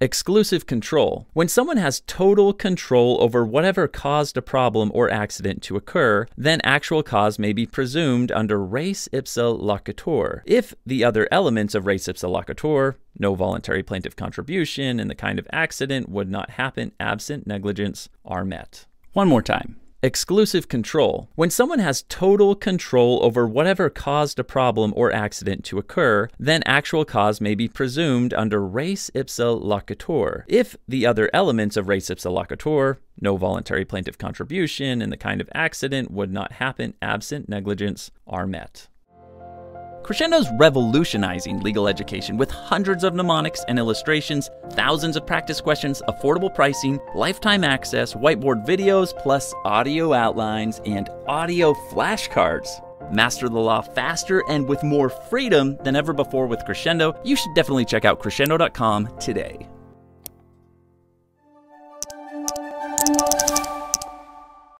Exclusive control. When someone has total control over whatever caused a problem or accident to occur, then actual cause may be presumed under res ipsa loquitur. If the other elements of res ipsa loquitur, no voluntary plaintiff contribution, and the kind of accident would not happen absent negligence, are met. One more time. Exclusive control. When someone has total control over whatever caused a problem or accident to occur, then actual cause may be presumed under res ipsa loquitur. If the other elements of res ipsa loquitur, no voluntary plaintiff contribution, and the kind of accident would not happen absent negligence, are met. Crushendo's revolutionizing legal education with hundreds of mnemonics and illustrations, thousands of practice questions, affordable pricing, lifetime access, whiteboard videos, plus audio outlines and audio flashcards. Master the law faster and with more freedom than ever before with Crescendo. You should definitely check out crushendo.com today.